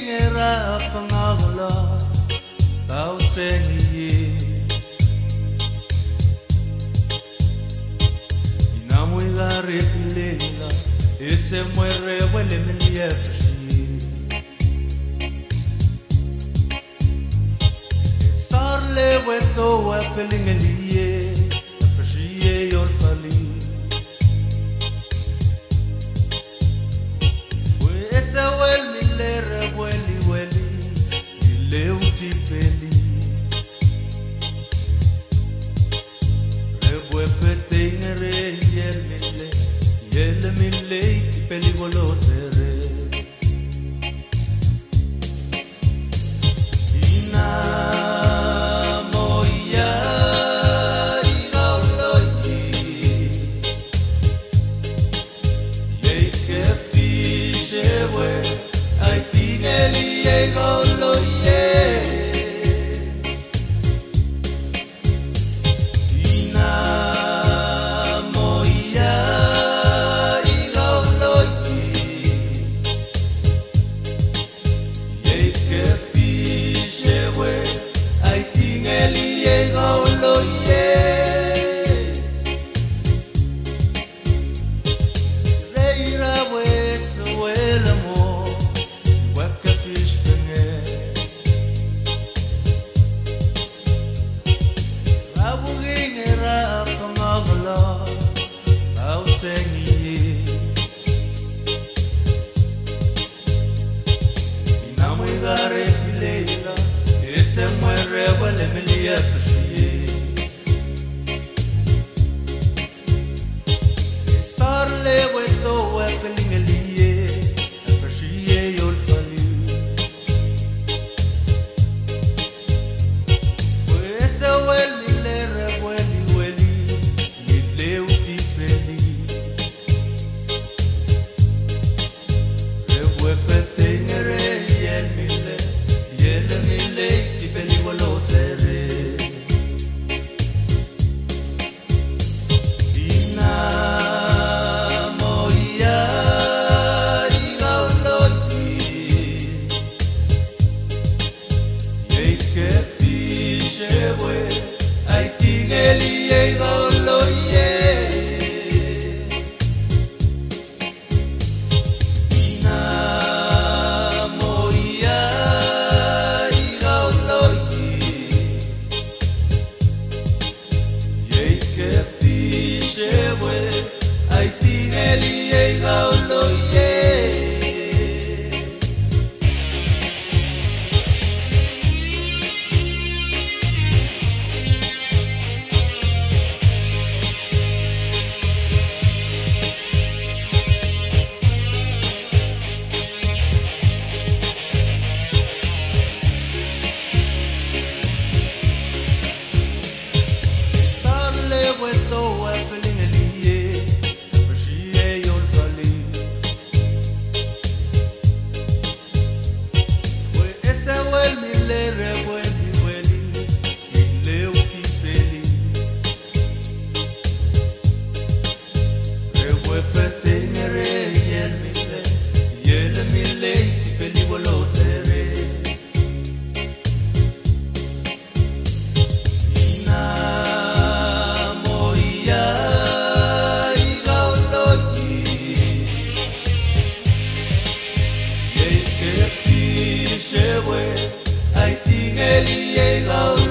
ngira fangavula bawusengiye inamo igarekilela esemwerewele pelígolo Diego.